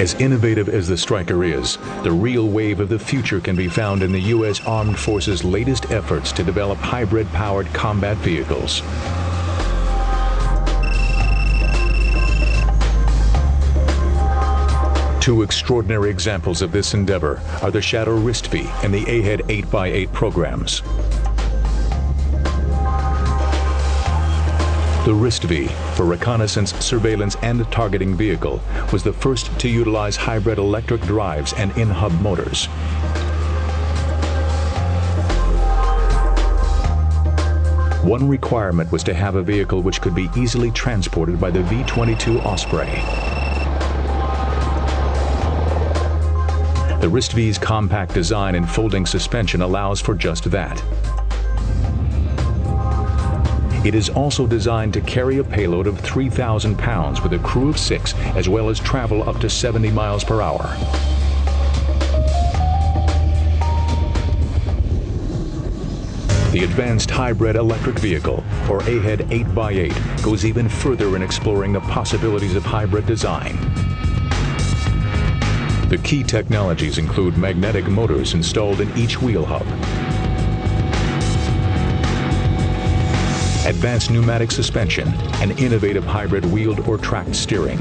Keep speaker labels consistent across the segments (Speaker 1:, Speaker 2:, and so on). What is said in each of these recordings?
Speaker 1: As innovative as the Stryker is, the real wave of the future can be found in the U.S. Armed Forces' latest efforts to develop hybrid-powered combat vehicles. Two extraordinary examples of this endeavor are the Shadow RST-V and the AHED 8x8 programs. The RST-V, for reconnaissance, surveillance, and targeting vehicle, was the first to utilize hybrid electric drives and in-hub motors. One requirement was to have a vehicle which could be easily transported by the V-22 Osprey. The RST-V's compact design and folding suspension allows for just that. It is also designed to carry a payload of 3,000 pounds with a crew of six, as well as travel up to 70 miles per hour. The Advanced Hybrid Electric Vehicle, or AHED 8x8, goes even further in exploring the possibilities of hybrid design. The key technologies include magnetic motors installed in each wheel hub, advanced pneumatic suspension, and innovative hybrid wheeled or tracked steering.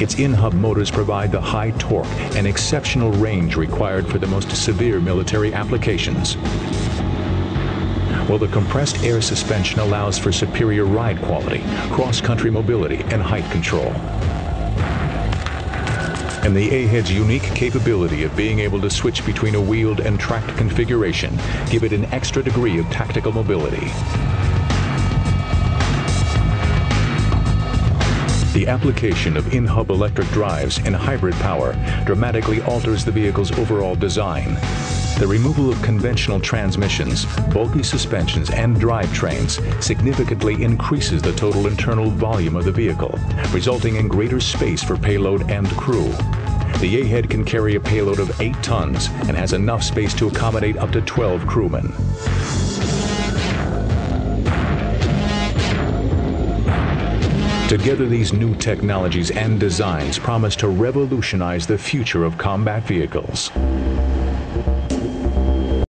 Speaker 1: Its in-hub motors provide the high torque and exceptional range required for the most severe military applications. While the compressed air suspension allows for superior ride quality, cross-country mobility, and height control and the AHED's unique capability of being able to switch between a wheeled and tracked configuration give it an extra degree of tactical mobility. The application of in-hub electric drives and hybrid power dramatically alters the vehicle's overall design. The removal of conventional transmissions, bulky suspensions, and drivetrains significantly increases the total internal volume of the vehicle, resulting in greater space for payload and crew. The AHED can carry a payload of 8 tons and has enough space to accommodate up to 12 crewmen. Together, these new technologies and designs promise to revolutionize the future of combat vehicles.